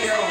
Bubong.